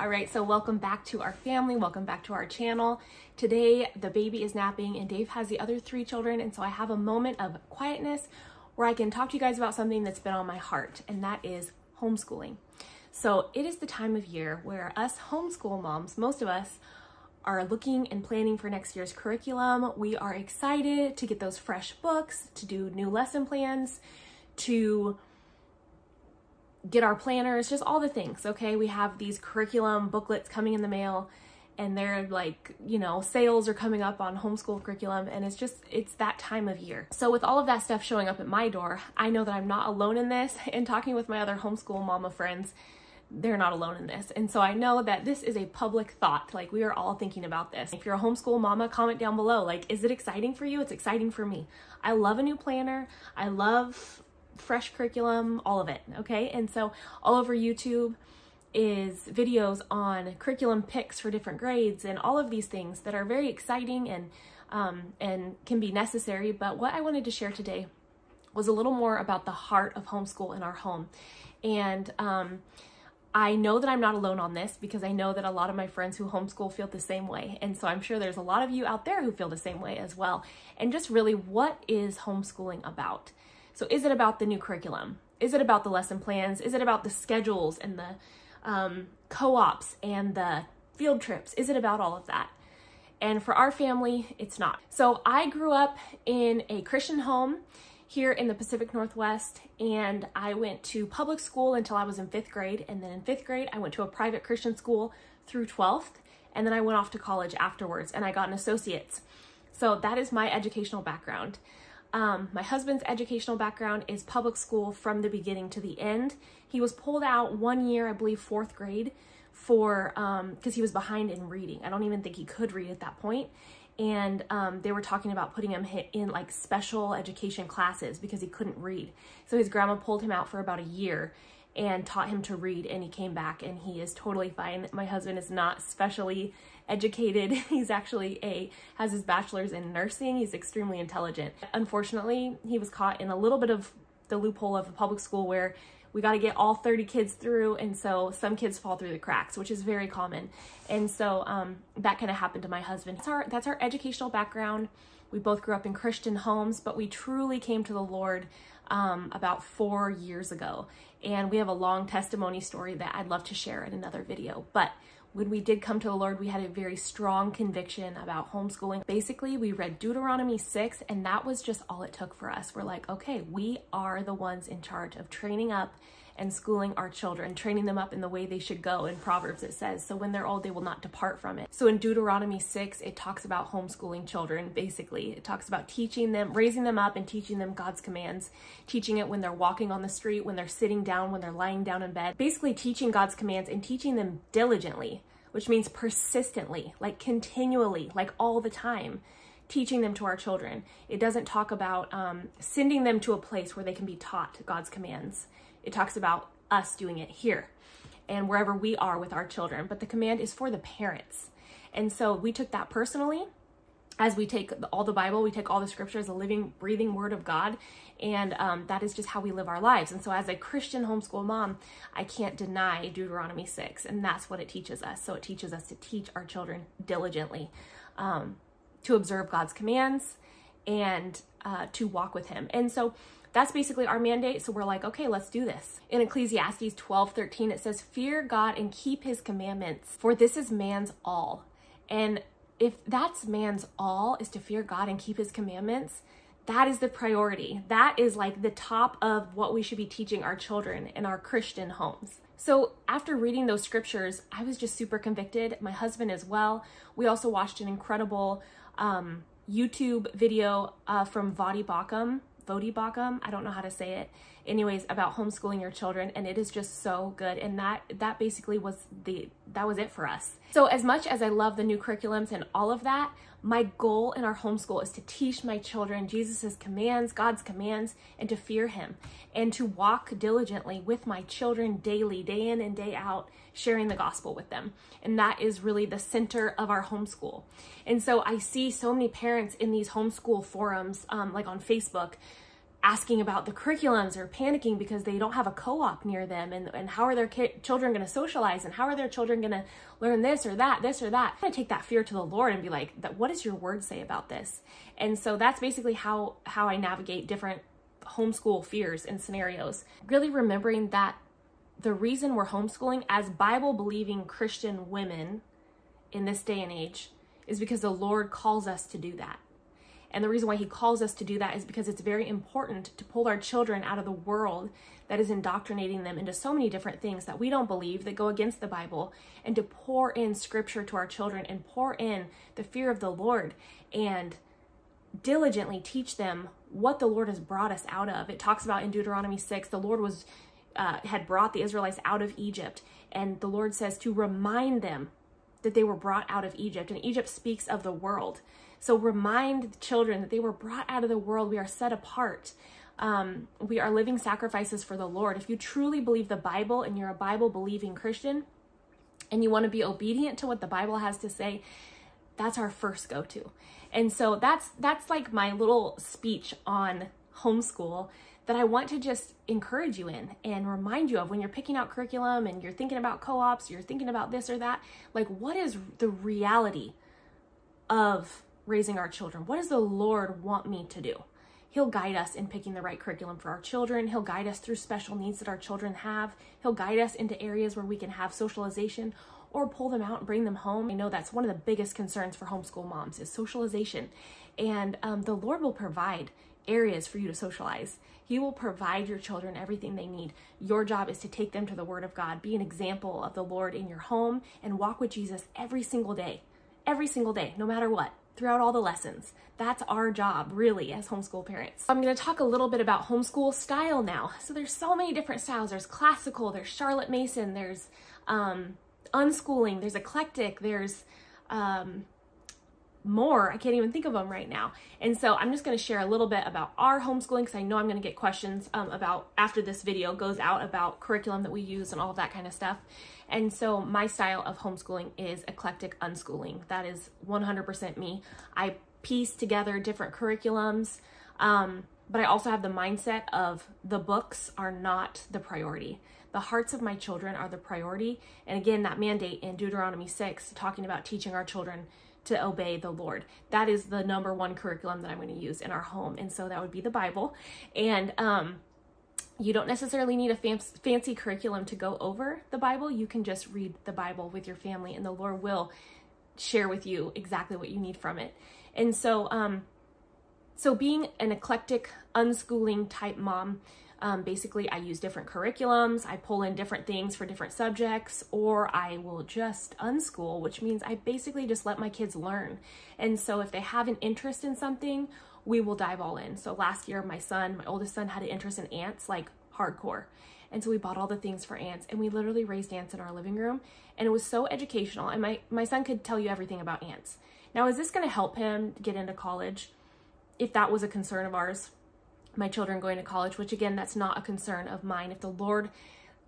All right, so welcome back to our family. Welcome back to our channel. Today, the baby is napping and Dave has the other three children. And so I have a moment of quietness where I can talk to you guys about something that's been on my heart, and that is homeschooling. So it is the time of year where us homeschool moms, most of us, are looking and planning for next year's curriculum. We are excited to get those fresh books, to do new lesson plans, to get our planners, just all the things, okay? We have these curriculum booklets coming in the mail and they're like, you know, sales are coming up on homeschool curriculum and it's just, it's that time of year. So with all of that stuff showing up at my door, I know that I'm not alone in this and talking with my other homeschool mama friends, they're not alone in this. And so I know that this is a public thought. Like we are all thinking about this. If you're a homeschool mama, comment down below. Like, is it exciting for you? It's exciting for me. I love a new planner. I love fresh curriculum, all of it, okay? And so all over YouTube is videos on curriculum picks for different grades and all of these things that are very exciting and um, and can be necessary. But what I wanted to share today was a little more about the heart of homeschool in our home. And um, I know that I'm not alone on this because I know that a lot of my friends who homeschool feel the same way. And so I'm sure there's a lot of you out there who feel the same way as well. And just really, what is homeschooling about? So is it about the new curriculum? Is it about the lesson plans? Is it about the schedules and the um, co-ops and the field trips? Is it about all of that? And for our family, it's not. So I grew up in a Christian home here in the Pacific Northwest and I went to public school until I was in fifth grade. And then in fifth grade, I went to a private Christian school through 12th. And then I went off to college afterwards and I got an associate's. So that is my educational background. Um, my husband's educational background is public school from the beginning to the end. He was pulled out one year, I believe fourth grade, for because um, he was behind in reading. I don't even think he could read at that point. And um, they were talking about putting him in like special education classes because he couldn't read. So his grandma pulled him out for about a year and taught him to read and he came back and he is totally fine. My husband is not specially educated. He's actually a has his bachelor's in nursing. He's extremely intelligent. Unfortunately, he was caught in a little bit of the loophole of the public school where we got to get all 30 kids through and so some kids fall through the cracks which is very common and so um, that kind of happened to my husband that's our that's our educational background we both grew up in christian homes but we truly came to the lord um, about four years ago and we have a long testimony story that i'd love to share in another video but when we did come to the Lord, we had a very strong conviction about homeschooling. Basically, we read Deuteronomy 6, and that was just all it took for us. We're like, okay, we are the ones in charge of training up and schooling our children, training them up in the way they should go. In Proverbs, it says, so when they're old, they will not depart from it. So in Deuteronomy 6, it talks about homeschooling children, basically. It talks about teaching them, raising them up and teaching them God's commands, teaching it when they're walking on the street, when they're sitting down, when they're lying down in bed. Basically teaching God's commands and teaching them diligently, which means persistently, like continually, like all the time teaching them to our children. It doesn't talk about um, sending them to a place where they can be taught God's commands. It talks about us doing it here and wherever we are with our children, but the command is for the parents. And so we took that personally as we take all the Bible, we take all the scriptures, the living, breathing word of God, and um, that is just how we live our lives. And so, as a Christian homeschool mom, I can't deny Deuteronomy 6, and that's what it teaches us. So, it teaches us to teach our children diligently, um, to observe God's commands, and uh, to walk with Him. And so, that's basically our mandate. So we're like, okay, let's do this. In Ecclesiastes 12, 13, it says, fear God and keep his commandments, for this is man's all. And if that's man's all is to fear God and keep his commandments, that is the priority. That is like the top of what we should be teaching our children in our Christian homes. So after reading those scriptures, I was just super convicted. My husband as well. We also watched an incredible um, YouTube video uh, from Voddie Baucham Voddie Baucham. I don't know how to say it. Anyways, about homeschooling your children, and it is just so good. And that that basically was the that was it for us. So as much as I love the new curriculums and all of that, my goal in our homeschool is to teach my children Jesus's commands, God's commands, and to fear him and to walk diligently with my children daily, day in and day out, sharing the gospel with them. And that is really the center of our homeschool. And so I see so many parents in these homeschool forums, um, like on Facebook, asking about the curriculums or panicking because they don't have a co-op near them and, and how are their children going to socialize and how are their children going to learn this or that this or that? Going take that fear to the lord and be like what does your word say about this? And so that's basically how how i navigate different homeschool fears and scenarios. Really remembering that the reason we're homeschooling as bible believing christian women in this day and age is because the lord calls us to do that and the reason why he calls us to do that is because it's very important to pull our children out of the world that is indoctrinating them into so many different things that we don't believe that go against the Bible and to pour in scripture to our children and pour in the fear of the Lord and diligently teach them what the Lord has brought us out of. It talks about in Deuteronomy 6, the Lord was uh, had brought the Israelites out of Egypt and the Lord says to remind them that they were brought out of Egypt and Egypt speaks of the world. So remind the children that they were brought out of the world. We are set apart. Um, we are living sacrifices for the Lord. If you truly believe the Bible and you're a Bible believing Christian and you want to be obedient to what the Bible has to say, that's our first go to. And so that's that's like my little speech on homeschool that I want to just encourage you in and remind you of when you're picking out curriculum and you're thinking about co-ops, you're thinking about this or that, like what is the reality of raising our children? What does the Lord want me to do? He'll guide us in picking the right curriculum for our children. He'll guide us through special needs that our children have. He'll guide us into areas where we can have socialization or pull them out and bring them home. I know that's one of the biggest concerns for homeschool moms is socialization. And um, the Lord will provide areas for you to socialize. He will provide your children everything they need. Your job is to take them to the Word of God, be an example of the Lord in your home, and walk with Jesus every single day. Every single day, no matter what throughout all the lessons. That's our job, really, as homeschool parents. I'm gonna talk a little bit about homeschool style now. So there's so many different styles. There's classical, there's Charlotte Mason, there's um, unschooling, there's eclectic, there's um, more. I can't even think of them right now. And so I'm just going to share a little bit about our homeschooling because I know I'm going to get questions um, about after this video goes out about curriculum that we use and all of that kind of stuff. And so my style of homeschooling is eclectic unschooling. That is 100% me. I piece together different curriculums, um, but I also have the mindset of the books are not the priority. The hearts of my children are the priority. And again, that mandate in Deuteronomy 6, talking about teaching our children to obey the Lord. That is the number one curriculum that I'm going to use in our home. And so that would be the Bible. And um, you don't necessarily need a fancy curriculum to go over the Bible. You can just read the Bible with your family, and the Lord will share with you exactly what you need from it. And so, um, so being an eclectic, unschooling type mom, um, basically, I use different curriculums, I pull in different things for different subjects, or I will just unschool, which means I basically just let my kids learn. And so if they have an interest in something, we will dive all in. So last year, my son, my oldest son, had an interest in ants, like hardcore. And so we bought all the things for ants and we literally raised ants in our living room. And it was so educational. And my, my son could tell you everything about ants. Now, is this going to help him get into college? If that was a concern of ours, my children going to college, which again, that's not a concern of mine. If the Lord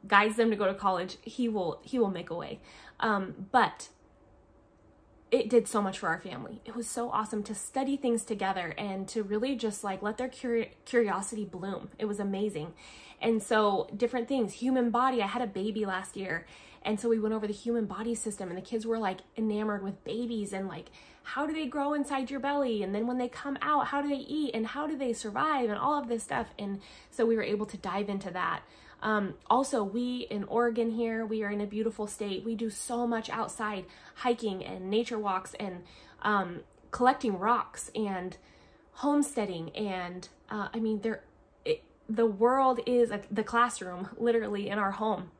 guides them to go to college, he will, he will make a way. Um, but it did so much for our family. It was so awesome to study things together and to really just like let their curi curiosity bloom. It was amazing. And so different things, human body. I had a baby last year. And so we went over the human body system and the kids were like enamored with babies and like how do they grow inside your belly? And then when they come out, how do they eat and how do they survive and all of this stuff. And so we were able to dive into that. Um, also, we in Oregon here, we are in a beautiful state. We do so much outside hiking and nature walks and um, collecting rocks and homesteading. And uh, I mean, there, it, the world is a, the classroom literally in our home.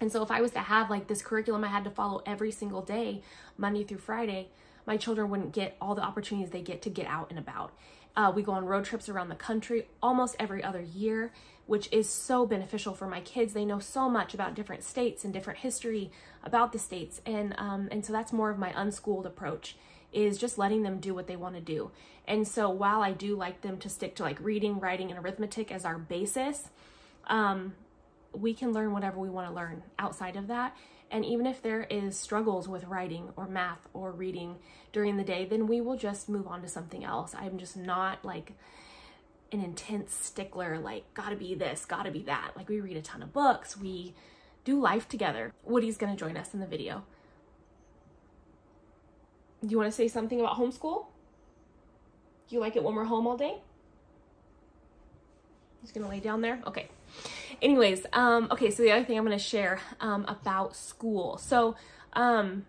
And so if I was to have like this curriculum I had to follow every single day, Monday through Friday, my children wouldn't get all the opportunities they get to get out and about. Uh, we go on road trips around the country almost every other year, which is so beneficial for my kids. They know so much about different states and different history about the states. And, um, and so that's more of my unschooled approach is just letting them do what they want to do. And so while I do like them to stick to like reading, writing, and arithmetic as our basis, um, we can learn whatever we want to learn outside of that. And even if there is struggles with writing or math or reading during the day, then we will just move on to something else. I'm just not like an intense stickler, like gotta be this, gotta be that. Like we read a ton of books, we do life together. Woody's gonna join us in the video. Do you wanna say something about homeschool? Do you like it when we're home all day? He's gonna lay down there? Okay. Anyways, um, okay, so the other thing I'm gonna share um, about school. So um,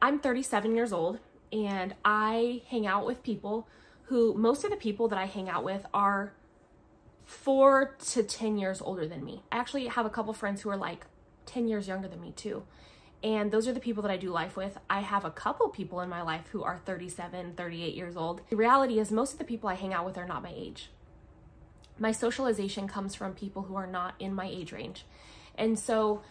I'm 37 years old and I hang out with people who, most of the people that I hang out with are four to 10 years older than me. I actually have a couple friends who are like 10 years younger than me too. And those are the people that I do life with. I have a couple people in my life who are 37, 38 years old. The reality is most of the people I hang out with are not my age. My socialization comes from people who are not in my age range. And so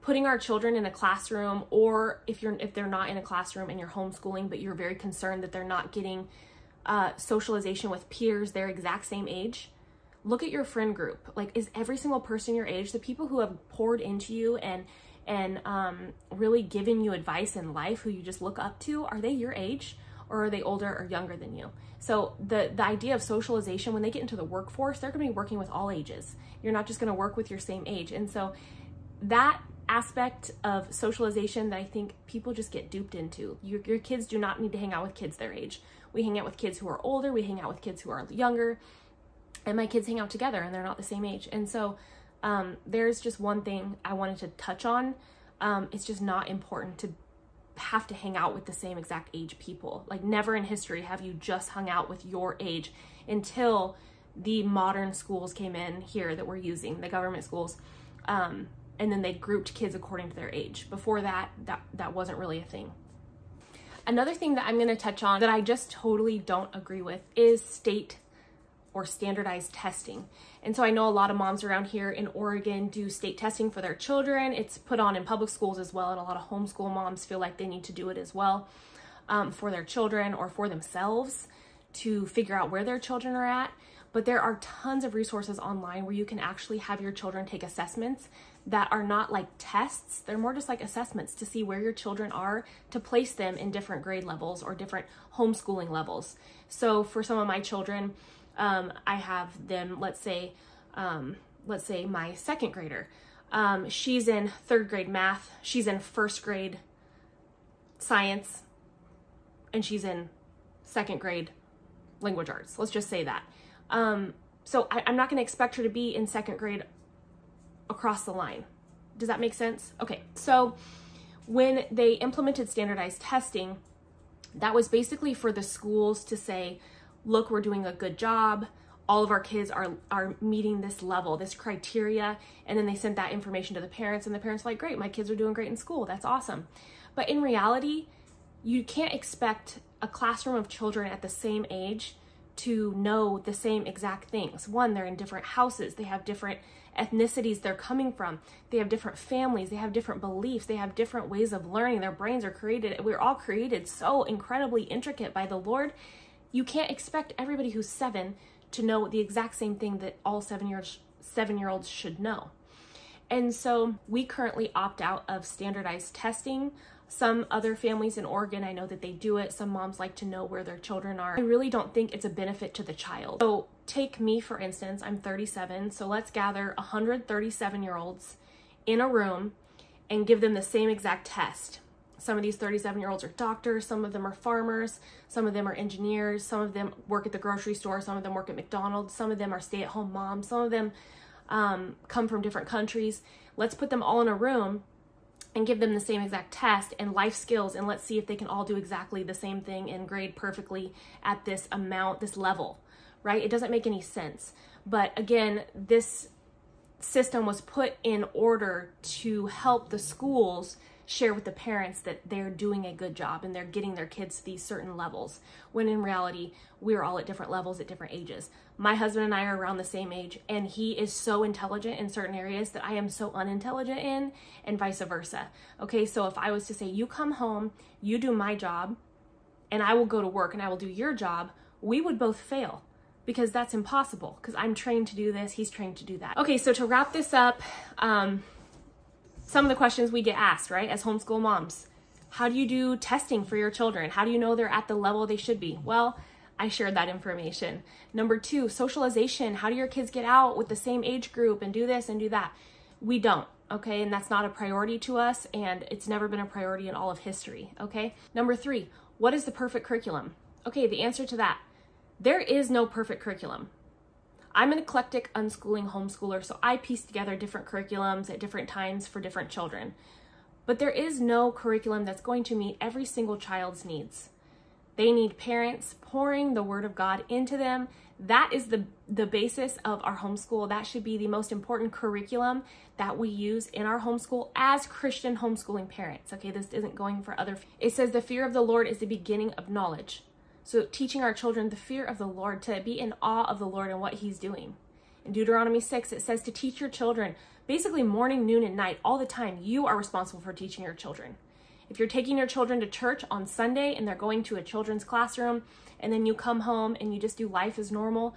putting our children in a classroom or if you're if they're not in a classroom and you're homeschooling but you're very concerned that they're not getting uh, socialization with peers their exact same age look at your friend group. Like is every single person your age? The people who have poured into you and and um, really given you advice in life who you just look up to are they your age or are they older or younger than you so the the idea of socialization when they get into the workforce they're to be working with all ages you're not just going to work with your same age and so that aspect of socialization that I think people just get duped into. Your, your kids do not need to hang out with kids their age. We hang out with kids who are older, we hang out with kids who are younger, and my kids hang out together and they're not the same age. And so um, there's just one thing I wanted to touch on. Um, it's just not important to have to hang out with the same exact age people. Like never in history have you just hung out with your age until the modern schools came in here that we're using, the government schools. Um, and then they grouped kids according to their age. Before that, that, that wasn't really a thing. Another thing that I'm going to touch on that I just totally don't agree with is state or standardized testing. And so I know a lot of moms around here in Oregon do state testing for their children. It's put on in public schools as well, and a lot of homeschool moms feel like they need to do it as well um, for their children or for themselves to figure out where their children are at. But there are tons of resources online where you can actually have your children take assessments that are not like tests. They're more just like assessments to see where your children are to place them in different grade levels or different homeschooling levels. So for some of my children, um, I have them, let's say, um, let's say my second grader. Um, she's in third grade math. She's in first grade science. And she's in second grade language arts. Let's just say that. Um, so I, I'm not going to expect her to be in second grade across the line. Does that make sense? Okay, so when they implemented standardized testing, that was basically for the schools to say, look, we're doing a good job. All of our kids are, are meeting this level, this criteria. And then they sent that information to the parents and the parents like, great, my kids are doing great in school. That's awesome. But in reality, you can't expect a classroom of children at the same age to know the same exact things. One, they're in different houses. They have different ethnicities they're coming from. They have different families, they have different beliefs, they have different ways of learning. Their brains are created, we're all created so incredibly intricate by the Lord. You can't expect everybody who's seven to know the exact same thing that all seven years seven year olds should know. And so we currently opt out of standardized testing. Some other families in Oregon, I know that they do it. Some moms like to know where their children are. I really don't think it's a benefit to the child. So take me, for instance, I'm 37. So let's gather 137 year olds in a room and give them the same exact test. Some of these 37 year olds are doctors, some of them are farmers, some of them are engineers, some of them work at the grocery store, some of them work at McDonald's, some of them are stay at home moms, some of them um, come from different countries. Let's put them all in a room and give them the same exact test and life skills and let's see if they can all do exactly the same thing and grade perfectly at this amount, this level, right? It doesn't make any sense. But again, this system was put in order to help the schools share with the parents that they're doing a good job and they're getting their kids to these certain levels, when in reality, we're all at different levels at different ages. My husband and I are around the same age, and he is so intelligent in certain areas that I am so unintelligent in, and vice versa. Okay, so if I was to say, You come home, you do my job, and I will go to work and I will do your job, we would both fail because that's impossible because I'm trained to do this, he's trained to do that. Okay, so to wrap this up, um, some of the questions we get asked, right, as homeschool moms. How do you do testing for your children? How do you know they're at the level they should be? Well, I shared that information. Number two, socialization. How do your kids get out with the same age group and do this and do that? We don't, okay? And that's not a priority to us, and it's never been a priority in all of history, okay? Number three, what is the perfect curriculum? Okay, the answer to that there is no perfect curriculum. I'm an eclectic unschooling homeschooler, so I piece together different curriculums at different times for different children. But there is no curriculum that's going to meet every single child's needs. They need parents pouring the word of God into them. That is the, the basis of our homeschool. That should be the most important curriculum that we use in our homeschool as Christian homeschooling parents. Okay, this isn't going for other. It says the fear of the Lord is the beginning of knowledge. So teaching our children the fear of the Lord, to be in awe of the Lord and what he's doing. In Deuteronomy 6, it says to teach your children, basically morning, noon, and night, all the time. You are responsible for teaching your children. If you're taking your children to church on Sunday and they're going to a children's classroom, and then you come home and you just do life as normal,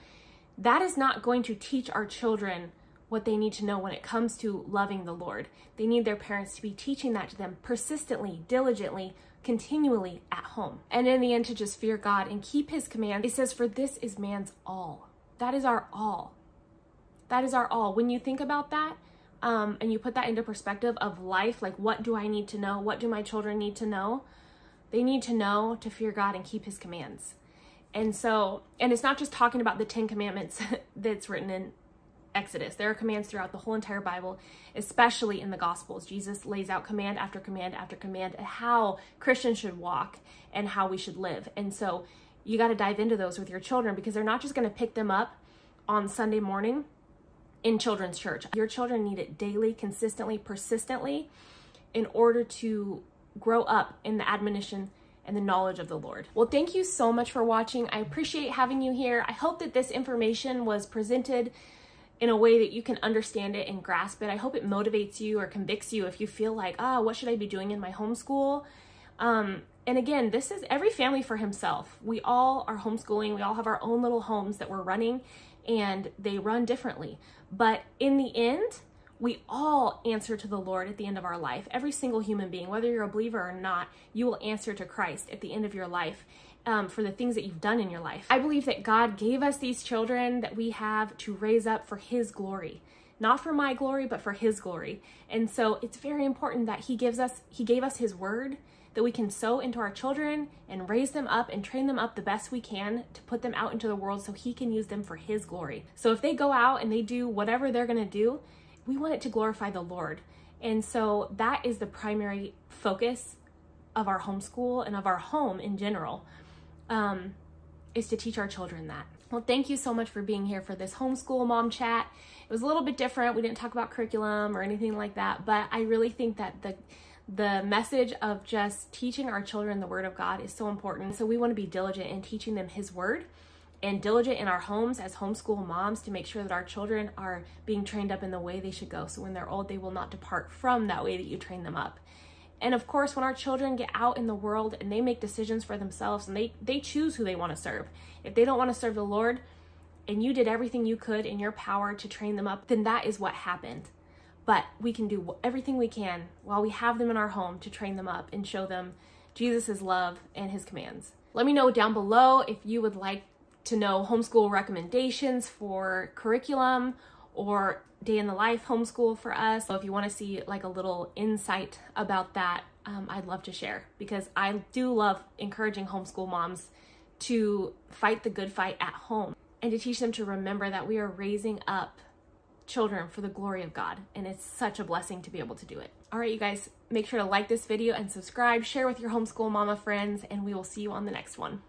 that is not going to teach our children what they need to know when it comes to loving the Lord. They need their parents to be teaching that to them persistently, diligently, continually at home. And in the end, to just fear God and keep his command. It says, For this is man's all. That is our all. That is our all. When you think about that, um, and you put that into perspective of life, like what do I need to know? What do my children need to know? They need to know to fear God and keep his commands. And so, and it's not just talking about the 10 commandments that's written in Exodus. There are commands throughout the whole entire Bible, especially in the Gospels. Jesus lays out command after command after command how Christians should walk and how we should live. And so you got to dive into those with your children because they're not just going to pick them up on Sunday morning in children's church. Your children need it daily, consistently, persistently in order to grow up in the admonition and the knowledge of the Lord. Well, thank you so much for watching. I appreciate having you here. I hope that this information was presented in a way that you can understand it and grasp it. I hope it motivates you or convicts you if you feel like, ah, oh, what should I be doing in my homeschool? Um, and again, this is every family for himself. We all are homeschooling. We all have our own little homes that we're running and they run differently. But in the end, we all answer to the Lord at the end of our life. Every single human being, whether you're a believer or not, you will answer to Christ at the end of your life um, for the things that you've done in your life. I believe that God gave us these children that we have to raise up for His glory. Not for my glory, but for His glory. And so it's very important that He gives us, He gave us His word that we can sow into our children and raise them up and train them up the best we can to put them out into the world so He can use them for His glory. So if they go out and they do whatever they're going to do, we want it to glorify the Lord. And so that is the primary focus of our homeschool and of our home in general um, is to teach our children that. Well, thank you so much for being here for this homeschool mom chat. It was a little bit different. We didn't talk about curriculum or anything like that, but I really think that the the message of just teaching our children the word of God is so important. So we want to be diligent in teaching them his word and diligent in our homes as homeschool moms to make sure that our children are being trained up in the way they should go. So when they're old, they will not depart from that way that you train them up. And of course, when our children get out in the world and they make decisions for themselves and they, they choose who they want to serve, if they don't want to serve the Lord and you did everything you could in your power to train them up, then that is what happened. But we can do everything we can while we have them in our home to train them up and show them Jesus' love and his commands. Let me know down below if you would like to know homeschool recommendations for curriculum or day in the life homeschool for us. So if you want to see like a little insight about that, um, I'd love to share because I do love encouraging homeschool moms to fight the good fight at home and to teach them to remember that we are raising up children for the glory of God. And it's such a blessing to be able to do it. All right, you guys, make sure to like this video and subscribe, share with your homeschool mama friends, and we will see you on the next one.